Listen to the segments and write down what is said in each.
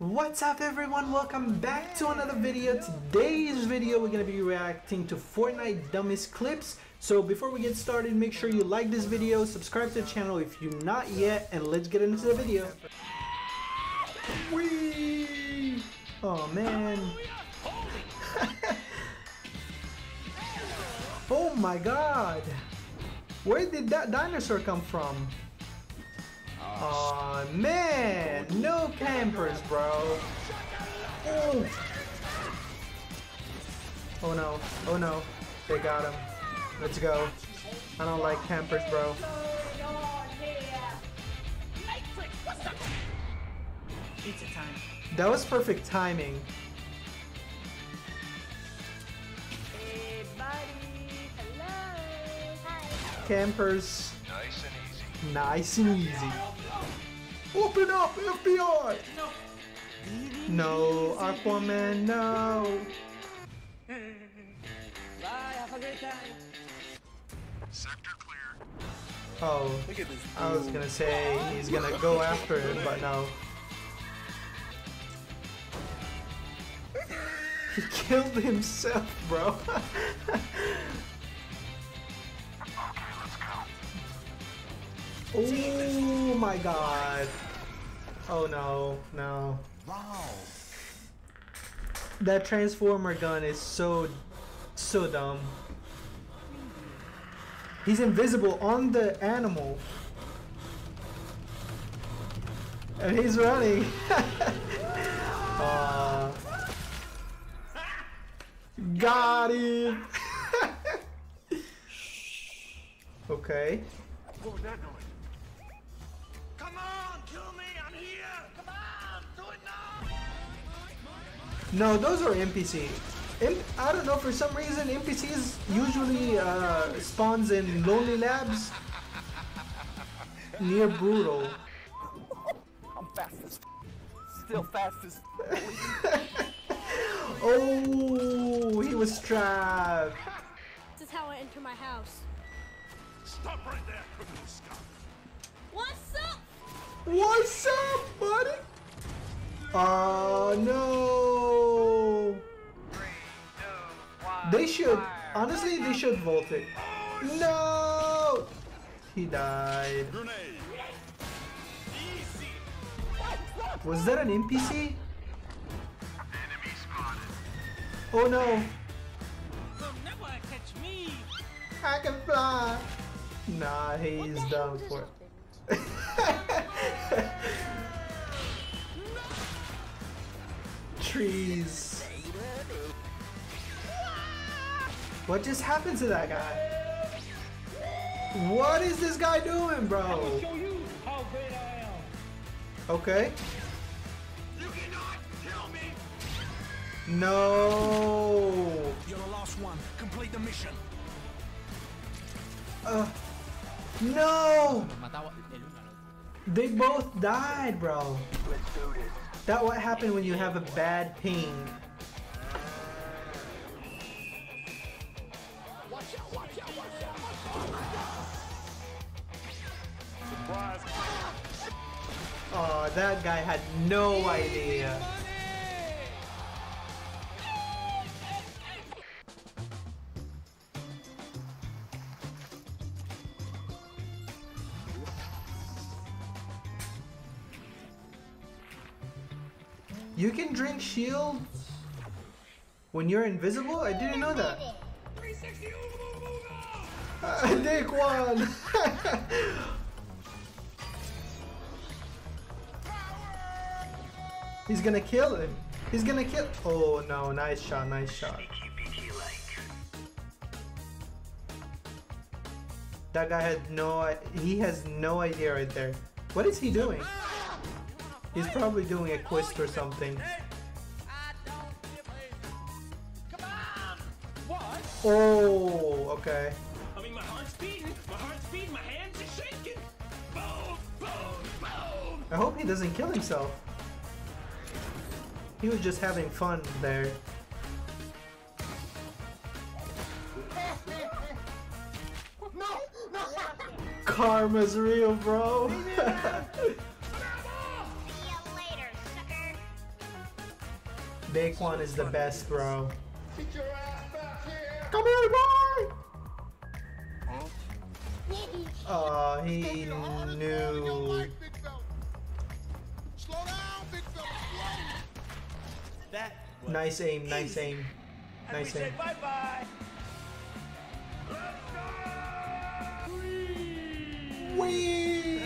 What's up everyone, welcome back to another video. Today's video we're to be reacting to Fortnite dumbest clips. So before we get started, make sure you like this video, subscribe to the channel if you're not yet, and let's get into the video. Whee! Oh man. oh my god. Where did that dinosaur come from? No campers, bro. Oh. oh no, oh no, they got him. Let's go. I don't like campers, bro. Pizza time. That was perfect timing. Hey, buddy. Hello. Hi. Campers, Nice and easy. nice and easy. Open up, FBI! No, Aquaman, no. Bye. Have a great time. Sector clear. Oh. I was gonna say he's gonna go after him, but no. He killed himself, bro. oh my god. Oh no, no. Wow. That transformer gun is so, so dumb. He's invisible on the animal. And he's running. Aw. Uh, got him. okay. What was that noise? No, those are NPC. Imp I don't know, for some reason NPCs usually uh, spawns in Lonely Labs near Brutal. I'm fast as Still fast as Oh, he was trapped. This is how I enter my house. Stop right there, criminal scum! What's up? What's up, buddy? Oh no. They should, honestly, they should vault it. No! He died. Was that an NPC? Oh no. Catch me. I can fly. Nah, he's done for it. Trees. What just happened to that guy? What is this guy doing, bro? Show you how great I am. Okay. You cannot kill me! No. You're the last one. Complete the mission. Uh, no. They both died, bro. That what happened when you have a bad ping. That guy had no idea. You can drink shields when you're invisible? I didn't know that. Uh, Nick won! He's gonna kill him. He's gonna kill. Oh no! Nice shot! Nice shot. That guy had no. He has no idea right there. What is he doing? He's probably doing a quest or something. Oh, okay. I mean, my heart's beating. My heart's beating. My hands are shaking. Boom, boom, boom. I hope he doesn't kill himself. He was just having fun there. Karma's real, bro. See you later, sucker. Daquan is the best, bro. Get your ass back here! Come here, boy! Oh, he Gonna be the hardest ball in your knew. big. Slow down, big fella. That was Nice aim, nice aim. And Nice we say aim. bye bye. Whee!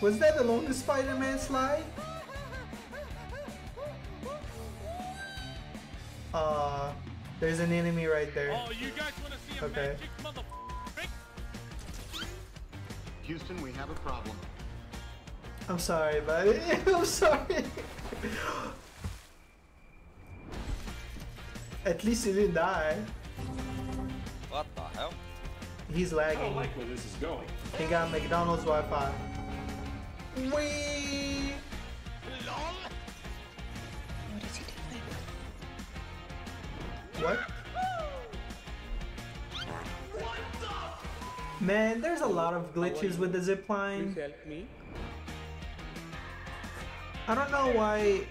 Was that the longest Spider-Man slide? Uh, there's an enemy right there. Oh, you guys want to see a Okay. magic? Houston, we have a problem. I'm sorry, buddy. I'm sorry. At least he didn't die. What the hell? He's lagging. I like where this is going. He got McDonald's Wi-Fi. Wee. What? Man, there's a lot of glitches with the zip line. help me. I don't know why.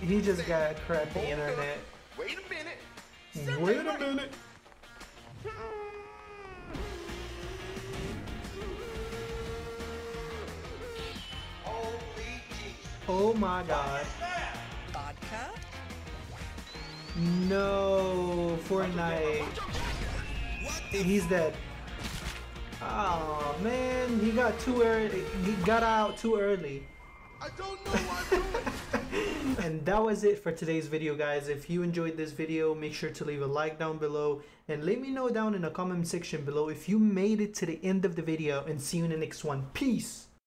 He just got crappy internet. Wait a minute. Wait a minute. Oh my god. Vodka? No, Fortnite. He's dead. Oh man, he got too early. He got out too early. I don't know what And that was it for today's video, guys. If you enjoyed this video, make sure to leave a like down below and let me know down in the comment section below if you made it to the end of the video. And see you in the next one. Peace.